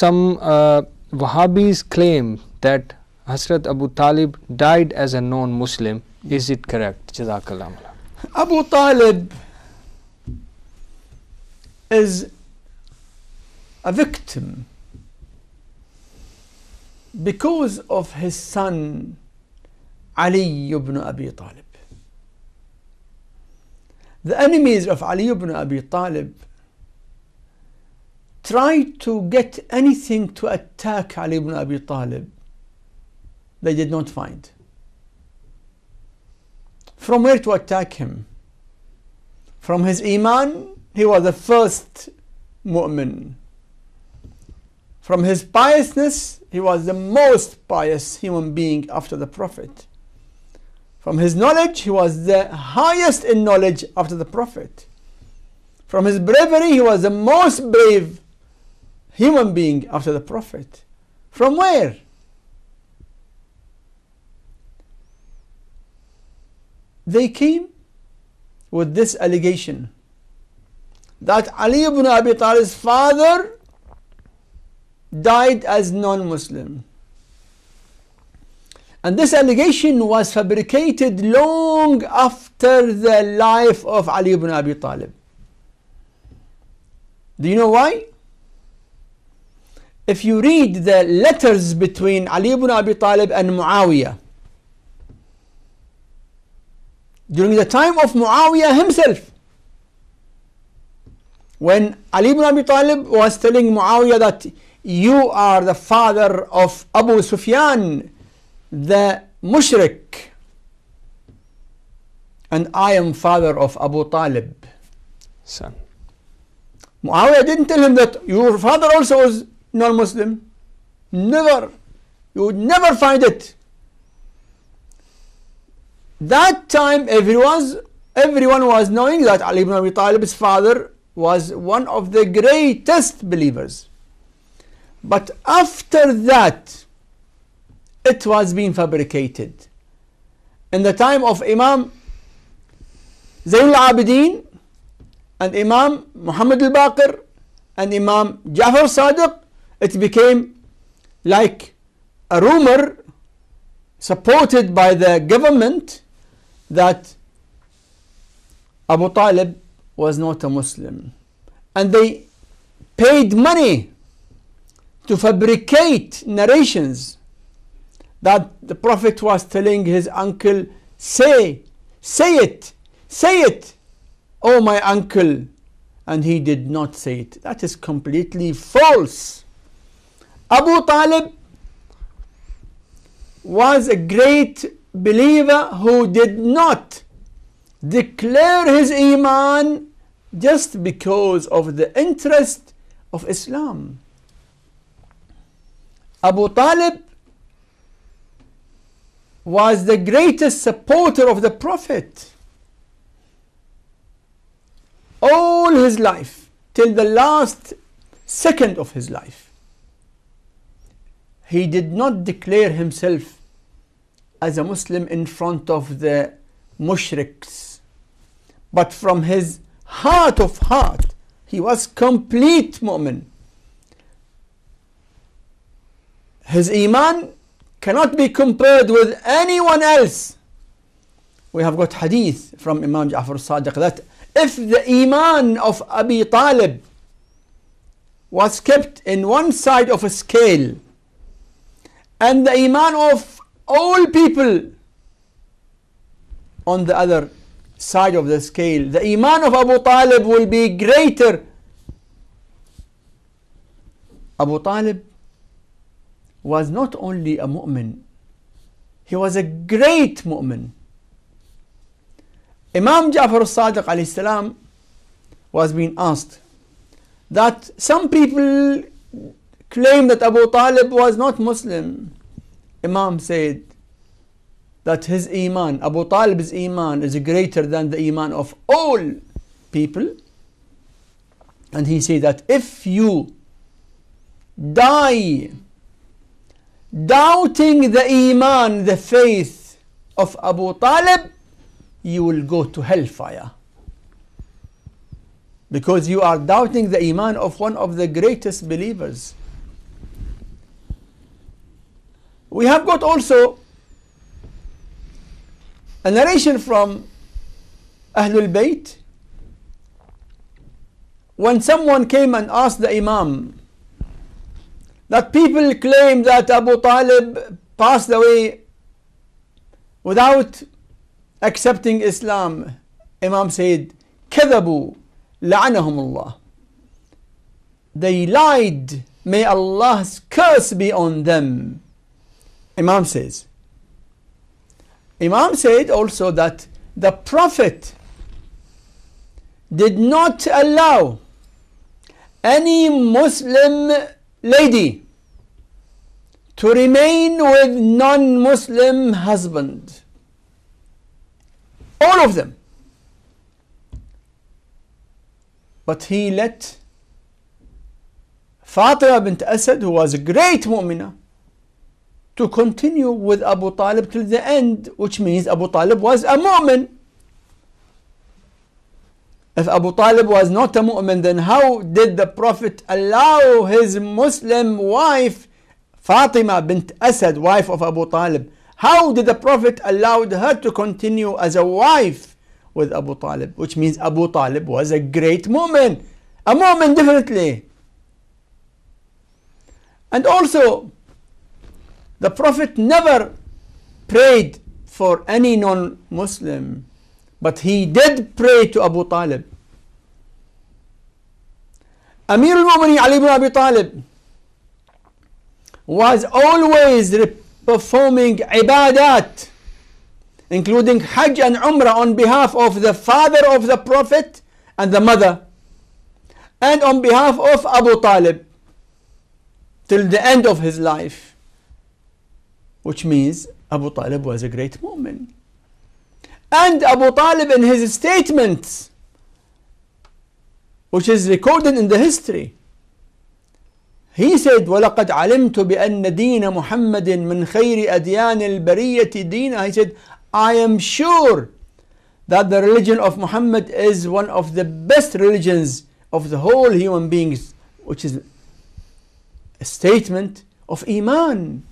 some uh, Wahhabis claim that Hazrat Abu Talib died as a non-Muslim. Is it correct? Jazakallah. Abu Talib is a victim because of his son Ali ibn Abi Talib. The enemies of Ali ibn Abi Talib tried to get anything to attack Ali ibn Abi Talib. They did not find. From where to attack him? From his Iman, he was the first mu'min. From his piousness, he was the most pious human being after the Prophet. From his knowledge, he was the highest in knowledge after the Prophet. From his bravery, he was the most brave human being after the Prophet. From where? They came with this allegation that Ali ibn Abi Talib's father died as non-Muslim. And this allegation was fabricated long after the life of Ali ibn Abi Talib. Do you know why? If you read the letters between Ali ibn Abi Talib and Muawiyah, during the time of Muawiyah himself, when Ali ibn Abi Talib was telling Muawiyah that you are the father of Abu Sufyan, the mushrik, and I am father of Abu Talib. Son. Muawiyah didn't tell him that your father also was non-Muslim. Never. You would never find it. That time everyone's, everyone was knowing that Ali ibn Abi Talib's father was one of the greatest believers. But after that, it was being fabricated. In the time of Imam Zayn al-Abidin and Imam Muhammad al-Baqir and Imam Jafar Sadiq, it became like a rumor supported by the government that Abu Talib was not a Muslim. And they paid money to fabricate narrations that the Prophet was telling his uncle, Say, say it, say it, oh my uncle. And he did not say it. That is completely false. Abu Talib was a great believer who did not declare his Iman just because of the interest of Islam. Abu Talib was the greatest supporter of the Prophet all his life till the last second of his life. He did not declare himself as a Muslim in front of the mushriks, but from his heart of heart, he was complete mu'min. His iman cannot be compared with anyone else. We have got hadith from Imam Ja'far Sadiq that if the iman of Abi Talib was kept in one side of a scale and the iman of all people on the other side of the scale, the iman of Abu Talib will be greater. Abu Talib was not only a mu'min, he was a great mu'min. Imam Ja'far al-Sadiq alayhi salam was being asked that some people claim that Abu Talib was not Muslim. Imam said that his iman, Abu Talib's iman is greater than the iman of all people. And he said that if you die doubting the iman, the faith of Abu Talib, you will go to hellfire. Because you are doubting the iman of one of the greatest believers. we have got also a narration from Ahlul Bayt when someone came and asked the Imam that people claim that Abu Talib passed away without accepting Islam. Imam said, كذبوا لعنهم الله. They lied. May Allah's curse be on them. Imam says. Imam said also that the Prophet did not allow any Muslim lady to remain with non-Muslim husband. All of them. But he let Fatima bint Asad, who was a great mu'mina, to continue with Abu Talib till the end, which means Abu Talib was a mu'min. If Abu Talib was not a mu'min, then how did the Prophet allow his Muslim wife, Fatima bint Asad, wife of Abu Talib, how did the Prophet allow her to continue as a wife with Abu Talib? Which means Abu Talib was a great mu'min. A mu'min definitely. And also, the Prophet never prayed for any non-Muslim, but he did pray to Abu Talib. Amir al-Mu'minin Ali ibn Abi Talib was always performing ibadat, including Hajj and Umrah on behalf of the father of the Prophet and the mother, and on behalf of Abu Talib till the end of his life, which means Abu Talib was a great mu'min. And Abu Talib in his statements, which is recorded in the history, he said وَلَقَدْ عَلِمْتُ بِأَنَّ دِينَ مُحَمَّدٍ مِنْ خَيْرِ أَدْيَانِ الْبَرِيَّةِ دِينًا He said, I am sure that the religion of Muhammad is one of the best religions of the whole human beings, which is a statement of Iman.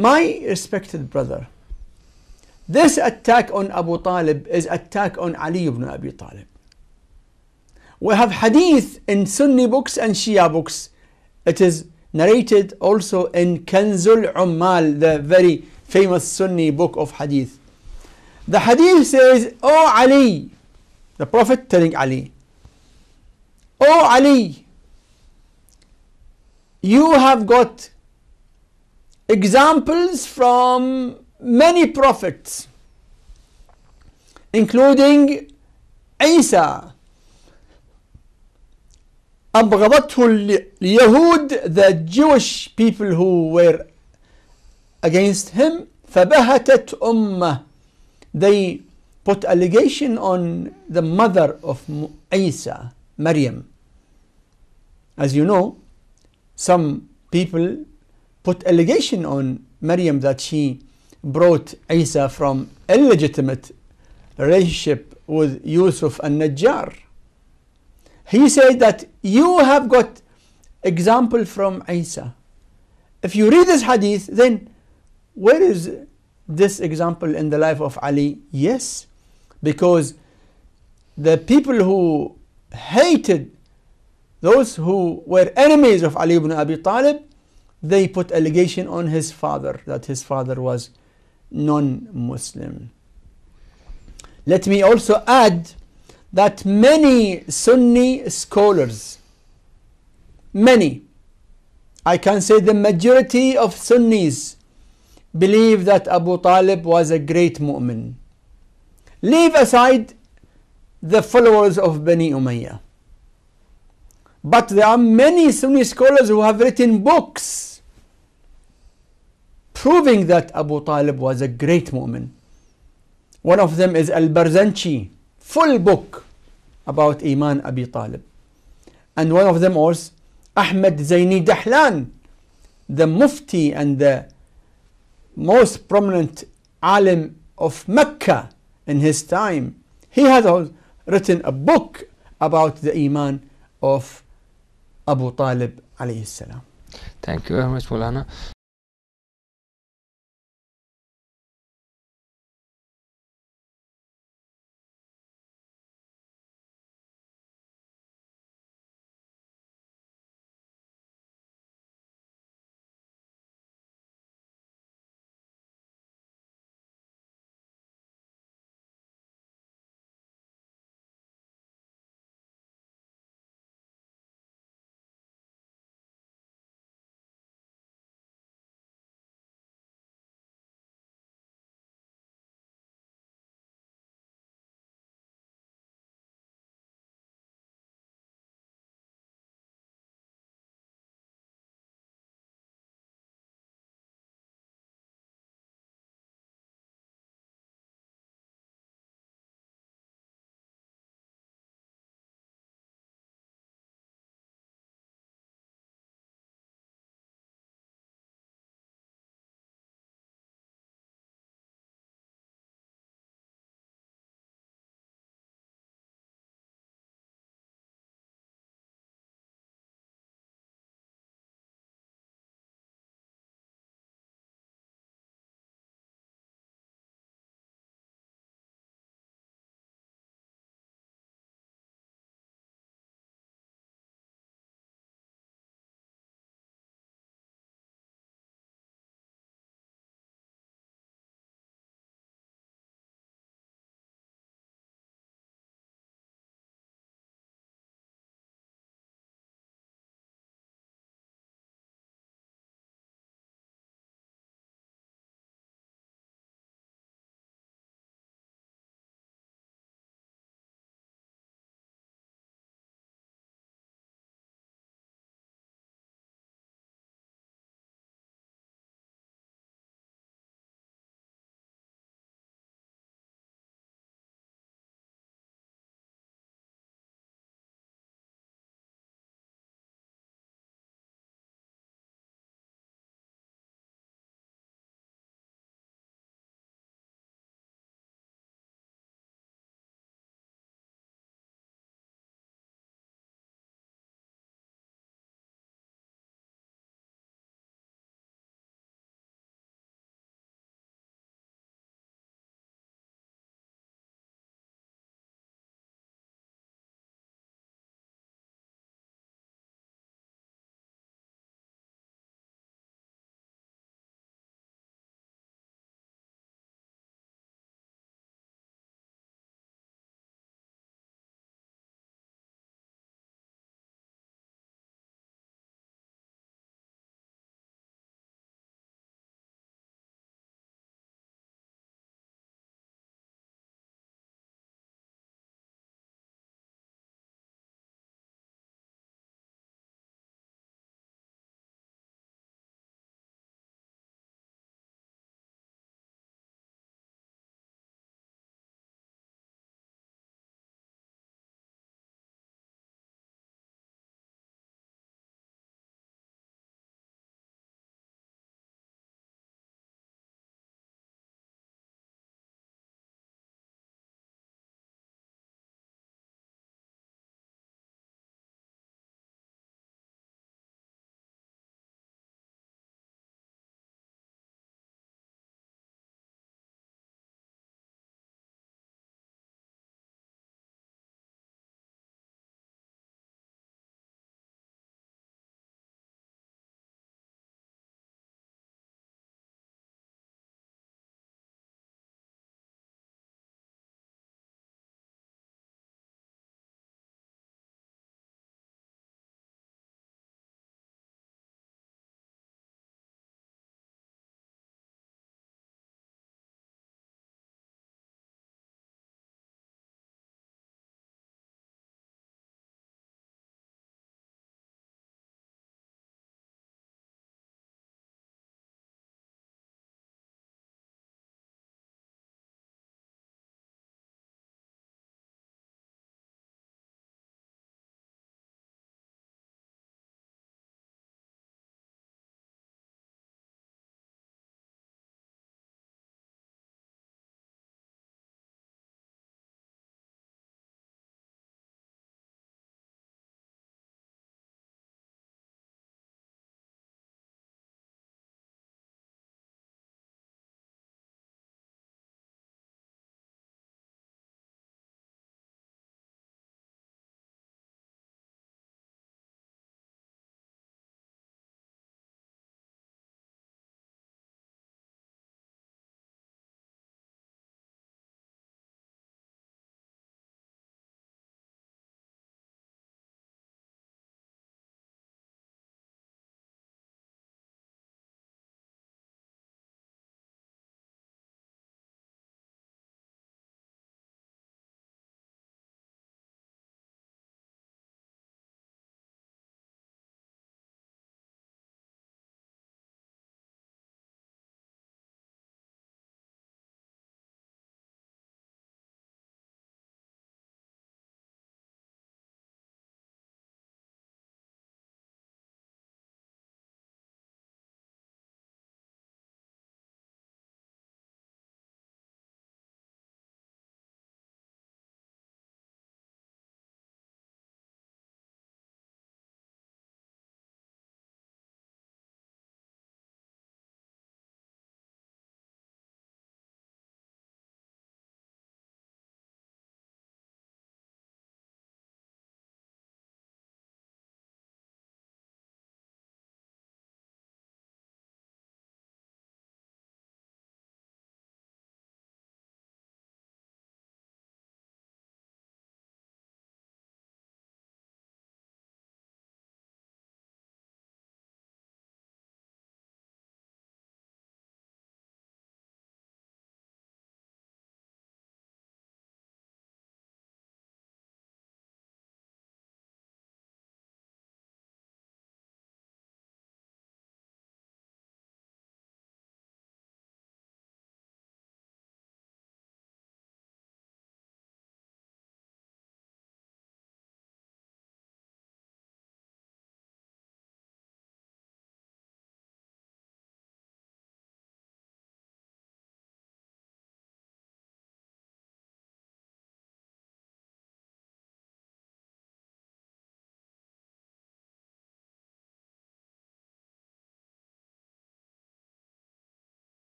My respected brother, this attack on Abu Talib is attack on Ali ibn Abi Talib. We have hadith in Sunni books and Shia books. It is narrated also in Kanzul Ummal, the very famous Sunni book of hadith. The hadith says, Oh Ali, the Prophet telling Ali, Oh Ali, you have got examples from many prophets, including Isa, أبغضته اليهود the Jewish people who were against him فبهتت أمه they put allegation on the mother of Isa Maryam as you know some people put allegation on Maryam that she brought Isa from illegitimate relationship with Yusuf an-Najjar he said that you have got example from Isa. If you read this hadith, then where is this example in the life of Ali? Yes, because the people who hated those who were enemies of Ali ibn Abi Talib, they put allegation on his father that his father was non-Muslim. Let me also add that many Sunni scholars, many, I can say the majority of Sunnis, believe that Abu Talib was a great mu'min. Leave aside the followers of Bani Umayyah. But there are many Sunni scholars who have written books proving that Abu Talib was a great mu'min. One of them is Al Barzanchi, full book about Iman Abi Talib. And one of them was Ahmed Zaini Dahlan, the Mufti and the most prominent alim of Mecca in his time. He had written a book about the Iman of Abu Talib alayhi salam. Thank you very much, Mulana.